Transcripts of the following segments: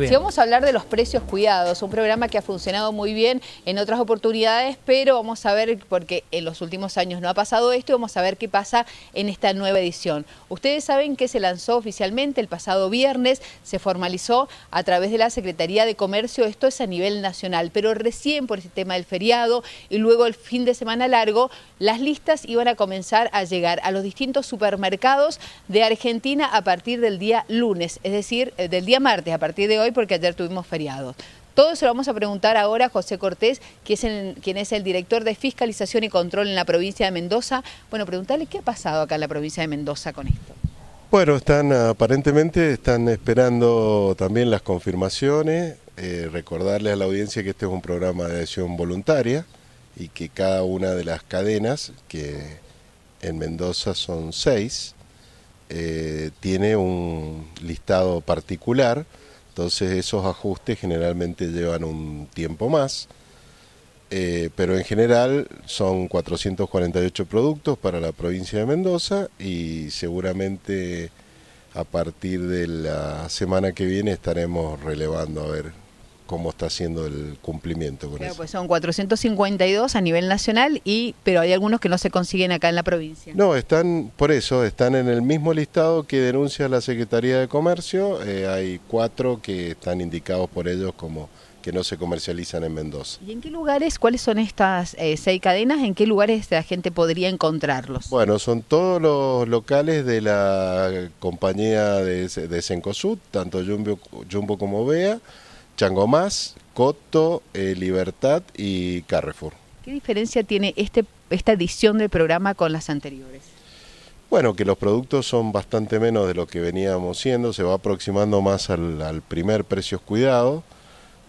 Si vamos a hablar de los precios cuidados, un programa que ha funcionado muy bien en otras oportunidades, pero vamos a ver, porque en los últimos años no ha pasado esto, y vamos a ver qué pasa en esta nueva edición. Ustedes saben que se lanzó oficialmente el pasado viernes, se formalizó a través de la Secretaría de Comercio, esto es a nivel nacional, pero recién por el tema del feriado y luego el fin de semana largo, las listas iban a comenzar a llegar a los distintos supermercados de Argentina a partir del día lunes, es decir, eh, del día martes, a partir de hoy, porque ayer tuvimos feriado. Todo eso lo vamos a preguntar ahora a José Cortés, que es el- quien es el director de Fiscalización y Control en la provincia de Mendoza. Bueno, preguntarle qué ha pasado acá en la provincia de Mendoza con esto. Bueno, están aparentemente están esperando también las confirmaciones. eh, recordarle a la audiencia que este es un programa de adhesión voluntaria y que cada una de las cadenas, que en Mendoza son seis, eh, tiene un listado particular. Entonces esos ajustes generalmente llevan un tiempo más. Eh, pero en general son 448 productos para la provincia de Mendoza y seguramente a partir de la semana que viene estaremos relevando a ver cómo está siendo el cumplimiento con Claro, eso. pues son 452 a nivel nacional, y pero hay algunos que no se consiguen acá en la provincia. No, están, por eso, están en el mismo listado que denuncia la Secretaría de Comercio. eh, hay cuatro que están indicados por ellos como que no se comercializan en Mendoza. ¿Y en qué lugares, cuáles son estas eh, seis cadenas? ¿En qué lugares la gente podría encontrarlos? Bueno, son todos los locales de la compañía de, de Cencosud, tanto Jumbo, Jumbo como Bea, Changomás, Coto, eh, Libertad y Carrefour. ¿Qué diferencia tiene este, esta edición del programa con las anteriores? Bueno, que los productos son bastante menos de lo que veníamos siendo, se va aproximando más al, al primer precios cuidado,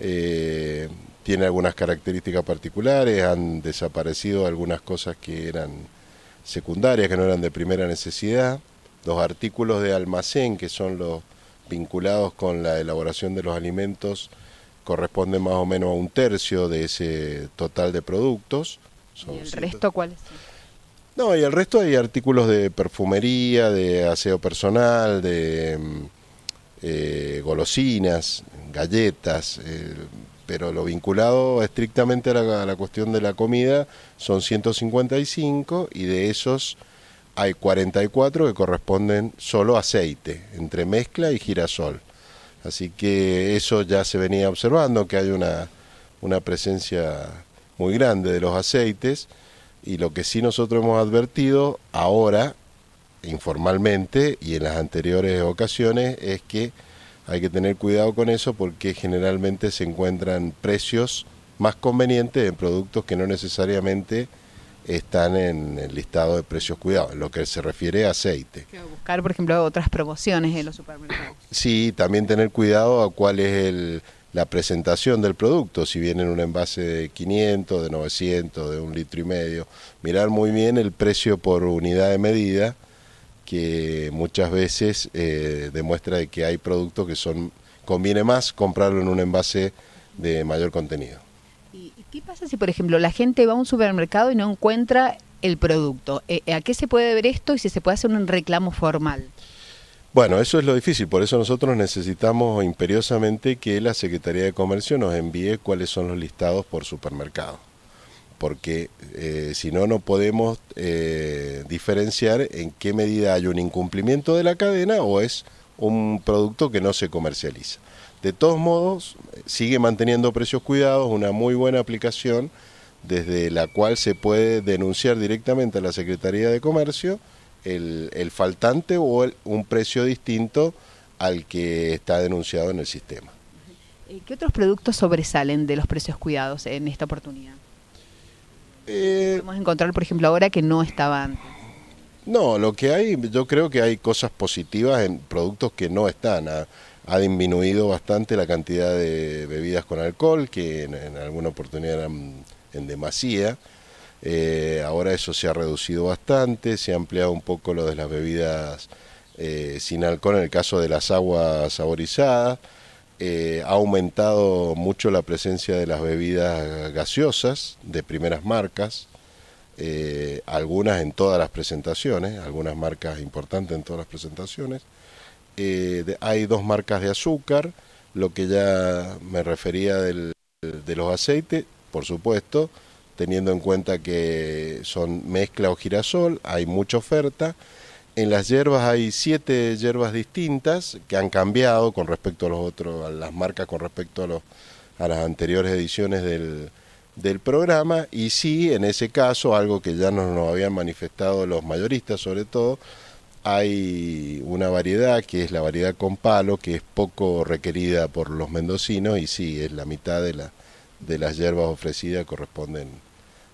eh, tiene algunas características particulares, han desaparecido algunas cosas que eran secundarias, que no eran de primera necesidad, los artículos de almacén, que son los vinculados con la elaboración de los alimentos, corresponden más o menos a un tercio de ese total de productos. Son ¿Y el resto cuáles? no, y el resto hay artículos de perfumería, de aseo personal, de mm, eh, golosinas, galletas, eh, pero lo vinculado estrictamente a la, a la cuestión de la comida son 155 y de esos hay 44 que corresponden solo a aceite, entre mezcla y girasol. Así que eso ya se venía observando, que hay una, una presencia muy grande de los aceites y lo que sí nosotros hemos advertido ahora, informalmente y en las anteriores ocasiones, es que hay que tener cuidado con eso porque generalmente se encuentran precios más convenientes en productos que no necesariamente están en el listado de precios cuidados, en lo que se refiere a aceite. Buscar, por ejemplo, otras promociones en los supermercados. Sí, también tener cuidado a cuál es el- la presentación del producto, si viene en un envase de 500, de 900, de un litro y medio. Mirar muy bien el precio por unidad de medida, que muchas veces eh, demuestra de que hay productos que son conviene más comprarlo en un envase de mayor contenido. ¿Y y qué pasa si, por ejemplo, la gente va a un supermercado y no encuentra el producto? Eh, ¿A qué se puede ver esto y si se puede hacer un reclamo formal? Bueno, eso es lo difícil, por eso nosotros necesitamos imperiosamente que la Secretaría de Comercio nos envíe cuáles son los listados por supermercado, porque eh, si no, no podemos eh, diferenciar en qué medida hay un incumplimiento de la cadena o es un producto que no se comercializa. De todos modos, sigue manteniendo precios cuidados, una muy buena aplicación desde la cual se puede denunciar directamente a la Secretaría de Comercio el, el faltante o el- un precio distinto al que está denunciado en el sistema. Eh, ¿Qué otros productos sobresalen de los precios cuidados en esta oportunidad? Eh, Podemos encontrar, por ejemplo, ahora que no estaban. no, lo que hay, yo creo que hay cosas positivas en productos que no están. Ha, ha disminuido bastante la cantidad de bebidas con alcohol, que en, alguna oportunidad eran en demasía. Eh, ahora eso se ha reducido bastante, se ha ampliado un poco lo de las bebidas eh, sin alcohol en el caso de las aguas saborizadas. Eh, ha aumentado mucho la presencia de las bebidas gaseosas de primeras marcas, algunas en todas las presentaciones, algunas marcas importantes en todas las presentaciones. Eh, hay dos marcas de azúcar, lo que ya me refería del, de los aceites, por supuesto, teniendo en cuenta que son mezcla o girasol, hay mucha oferta. En las hierbas hay siete hierbas distintas que han cambiado con respecto a los otros, a las marcas con respecto a, los, a las anteriores ediciones del, del programa y sí, en ese caso, algo que ya nos, nos habían manifestado los mayoristas sobre todo, hay una variedad que es la variedad con palo, que es poco requerida por los mendocinos y sí, es la mitad de, la, de las hierbas ofrecidas corresponden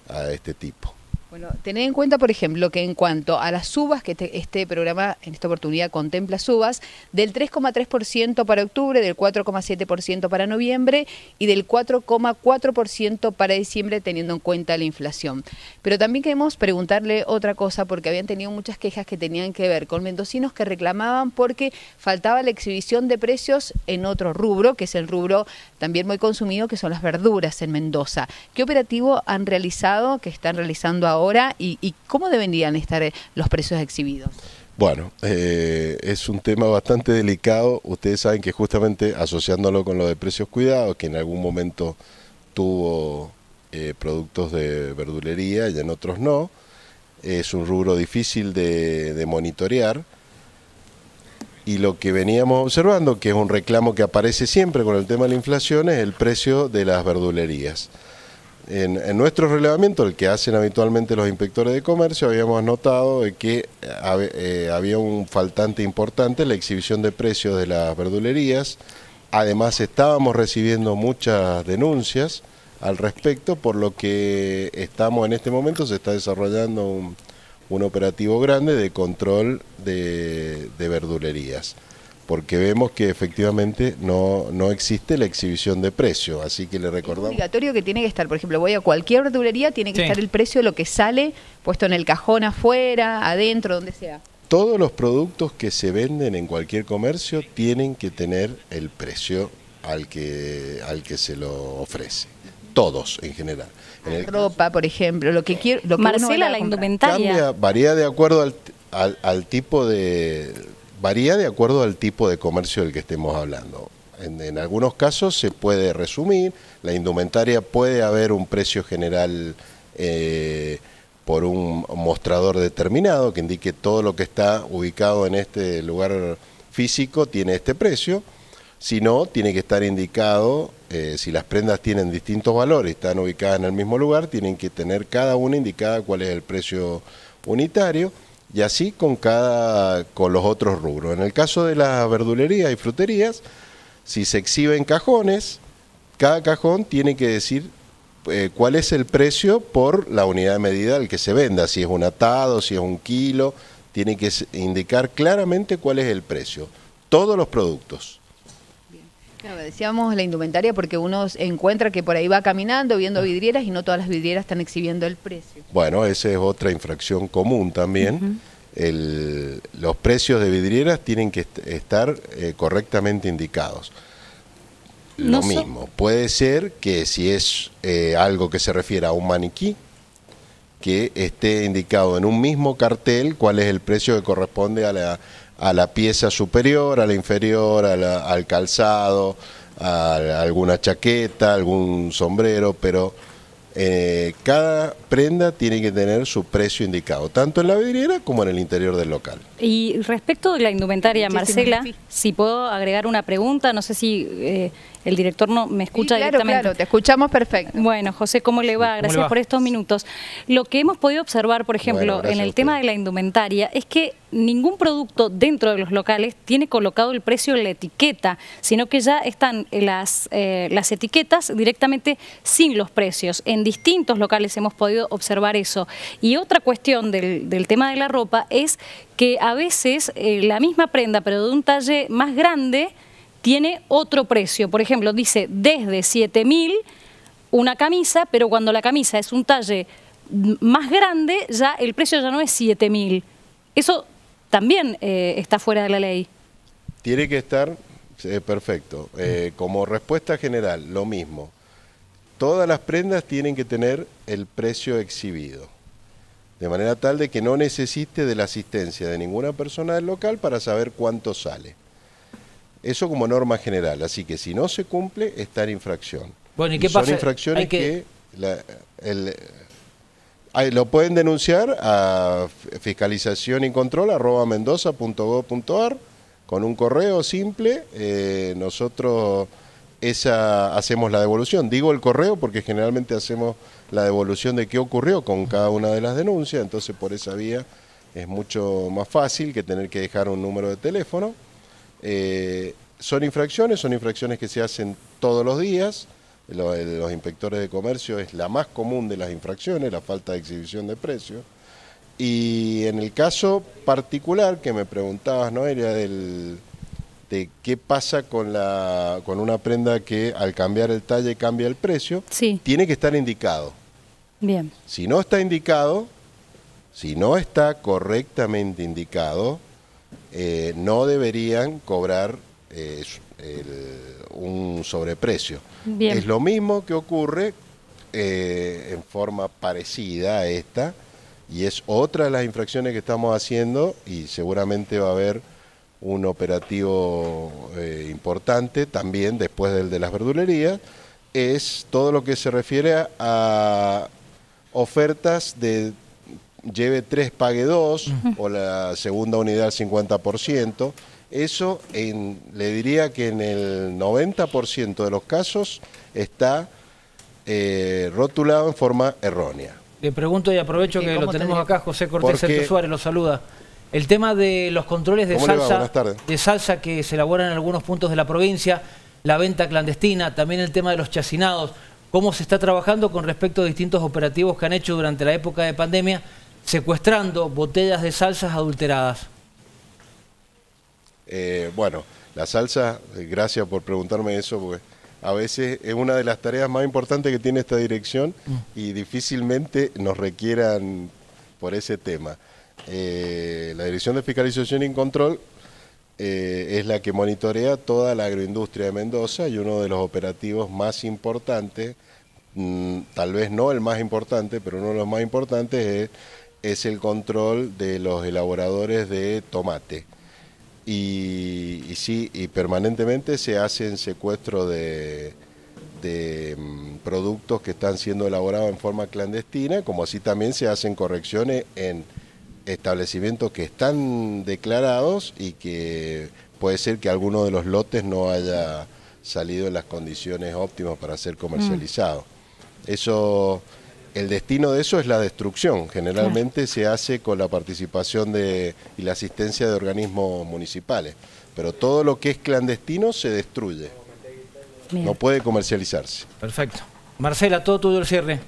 a este tipo. Bueno, tener en cuenta, por ejemplo, que en cuanto a las subas, que este, este programa en esta oportunidad contempla subas, del 3,3% para octubre, del 4,7% para noviembre y del 4,4% para diciembre, teniendo en cuenta la inflación. Pero también queremos preguntarle otra cosa, porque habían tenido muchas quejas que tenían que ver con mendocinos que reclamaban porque faltaba la exhibición de precios en otro rubro, que es el rubro también muy consumido, que son las verduras en Mendoza. ¿Qué operativo han realizado, que están realizando ahora? Ahora y, cómo deberían estar eh, los precios exhibidos? Bueno, eh, es un tema bastante delicado. Ustedes saben que justamente asociándolo con lo de precios cuidados, que en algún momento tuvo eh, productos de verdulería y en otros no, es un rubro difícil de, de monitorear. Y lo que veníamos observando, que es un reclamo que aparece siempre con el tema de la inflación, es el precio de las verdulerías. En, nuestro relevamiento, el que hacen habitualmente los inspectores de comercio, habíamos notado que eh, había un faltante importante en la exhibición de precios de las verdulerías. Además, estábamos recibiendo muchas denuncias al respecto, por lo que estamos en este momento, se está desarrollando un, operativo grande de control de verdulerías porque vemos que efectivamente no, no existe la exhibición de precio, así que le recordamos... Es obligatorio que tiene que estar, por ejemplo, voy a cualquier verdulería, tiene que estar el precio de lo que sale puesto en el cajón afuera, adentro, donde sea. Todos los productos que se venden en cualquier comercio tienen que tener el precio al que, al que se lo ofrece. Todos en general. En ropa, por ejemplo, lo que quiero... Lo que Marcela, la indumentaria. varía de acuerdo al, al tipo de varía de acuerdo al tipo de comercio del que estemos hablando. En, algunos casos se puede resumir, la indumentaria puede haber un precio general eh, por un mostrador determinado que indique todo lo que está ubicado en este lugar físico tiene este precio, si no, tiene que estar indicado, eh, si las prendas tienen distintos valores, están ubicadas en el mismo lugar, tienen que tener cada una indicada cuál es el precio unitario y así con cada con los otros rubros. En el caso de las verdulerías y fruterías, si se exhiben cajones, cada cajón tiene que decir eh, cuál es el precio por la unidad de medida al que se venda, si es un atado, si es un kilo, tiene que indicar claramente cuál es el precio. Todos los productos. Claro, decíamos la indumentaria porque uno encuentra que por ahí va caminando viendo vidrieras y no todas las vidrieras están exhibiendo el precio. Bueno, esa es otra infracción común también. los precios de vidrieras tienen que estar eh, correctamente indicados. Lo mismo, puede ser que si es eh, algo que se refiere a un maniquí, que esté indicado en un mismo cartel cuál es el precio que corresponde a la, a la pieza superior, a la inferior, al calzado, a, alguna chaqueta, algún sombrero, pero eh, cada prenda tiene que tener su precio indicado, tanto en la vidriera como en el interior del local. Y respecto de la indumentaria, Marcela, si puedo agregar una pregunta, no sé si eh, el director no me escucha claro, directamente. Claro, te escuchamos perfecto. Bueno, José, ¿cómo le va? Gracias por estos minutos. Lo que hemos podido observar, por ejemplo, en el tema de la indumentaria, es que ningún producto dentro de los locales tiene colocado el precio en la etiqueta, sino que ya están las, eh, las etiquetas directamente sin los precios. En distintos locales hemos podido observar eso. Y otra cuestión del, del tema de la ropa es que a veces eh, la misma prenda, pero de un talle más grande, tiene otro precio. Por ejemplo, dice desde 7.000 una camisa, pero cuando la camisa es un talle más grande, ya el precio ya no es 7.000. Eso también eh, está fuera de la ley. Tiene que estar, perfecto. Eh, como respuesta general, lo mismo. Todas las prendas tienen que tener el precio exhibido, de manera tal de que no necesite de la asistencia de ninguna persona del local para saber cuánto sale. Eso como norma general, así que si no se cumple, está en infracción. Bueno, ¿y qué pasa? Son infracciones que, lo pueden denunciar a fiscalización y control arroba mendoza.gov.ar con un correo simple. Eh, nosotros esa hacemos la devolución. Digo el correo porque generalmente hacemos la devolución de qué ocurrió con cada una de las denuncias, entonces por esa vía es mucho más fácil que tener que dejar un número de teléfono. Eh, son infracciones, son infracciones que se hacen todos los días. los inspectores de comercio es la más común de las infracciones, la falta de exhibición de precios. Y en el caso particular que me preguntabas, Noelia, del, de qué pasa con, la, con una prenda que al cambiar el talle cambia el precio, tiene que estar indicado. Bien. Si no está indicado, si no está correctamente indicado, eh, no deberían cobrar eh, un sobreprecio. Es lo mismo que ocurre eh, en forma parecida a esta, y es otra de las infracciones que estamos haciendo, y seguramente va a haber un operativo importante también después del de las verdulerías, es todo lo que se refiere a, ofertas de lleve 3, pague 2 o la segunda unidad al 50%. Eso en, le diría que en el 90% de los casos está eh, rotulado en forma errónea. Le pregunto y aprovecho que lo tenemos acá, José Cortés Sergio Suárez lo saluda. El tema de los controles de salsa, de salsa que se elaboran en algunos puntos de la provincia, la venta clandestina, también el tema de los chacinados, cómo se está trabajando con respecto a distintos operativos que han hecho durante la época de pandemia, secuestrando botellas de salsas adulteradas. Eh, bueno, la salsa, eh, gracias por preguntarme eso, porque a veces es una de las tareas más importantes que tiene esta dirección mm. y difícilmente nos requieran por ese tema. Eh, la Dirección de Fiscalización y Control eh, es la que monitorea toda la agroindustria de Mendoza y uno de los operativos más importantes, mm, tal vez no el más importante, pero uno de los más importantes es, es el control de los elaboradores de tomate. Y, y sí, y permanentemente se hacen secuestros de, de mm, productos que están siendo elaborados en forma clandestina, como así también se hacen correcciones en establecimientos que están declarados y que puede ser que alguno de los lotes no haya salido en las condiciones óptimas para ser comercializado. Mm. Eso, el destino de eso es la destrucción. Generalmente se hace con la participación de, y la asistencia de organismos municipales. Pero todo lo que es clandestino se destruye. No puede comercializarse. Perfecto. Marcela, todo tuyo el cierre.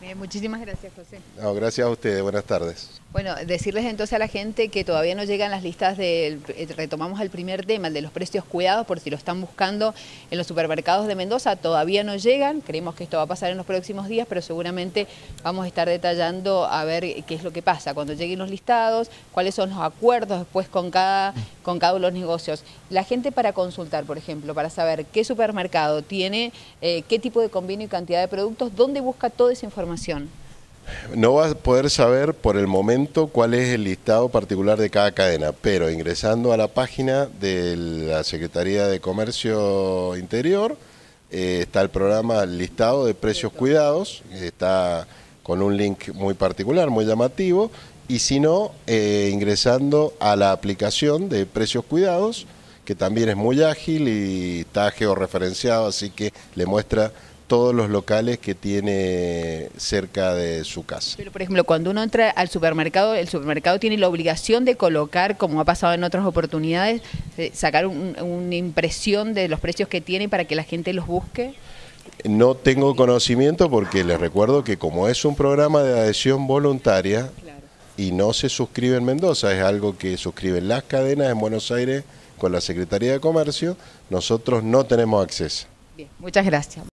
Bien, muchísimas gracias, José. gracias a ustedes, buenas tardes. Bueno, decirles entonces a la gente que todavía no llegan las listas de, eh, retomamos el primer tema, el de los precios cuidados, por si lo están buscando en los supermercados de Mendoza, todavía no llegan, creemos que esto va a pasar en los próximos días, pero seguramente vamos a estar detallando a ver qué es lo que pasa cuando lleguen los listados, cuáles son los acuerdos después con cada, con cada uno de los negocios. La gente para consultar, por ejemplo, para saber qué supermercado tiene, eh, qué tipo de convenio y cantidad de productos, ¿dónde busca toda esa información? No va a poder saber por el momento cuál es el listado particular de cada cadena, pero ingresando a la página de la Secretaría de Comercio Interior eh, está el programa listado de precios cuidados, está con un link muy particular, muy llamativo, y si no, eh, ingresando a la aplicación de precios cuidados, que también es muy ágil y está georreferenciado, así que le muestra todos los locales que tiene cerca de su casa. Pero, por ejemplo, cuando uno entra al supermercado, el supermercado tiene la obligación de colocar, como ha pasado en otras oportunidades, eh, sacar una impresión de los precios que tiene para que la gente los busque. No tengo conocimiento porque les recuerdo que como es un programa de adhesión voluntaria y no se suscribe en Mendoza, es algo que suscriben las cadenas en Buenos Aires con la Secretaría de Comercio, nosotros no tenemos acceso. Bien, muchas gracias.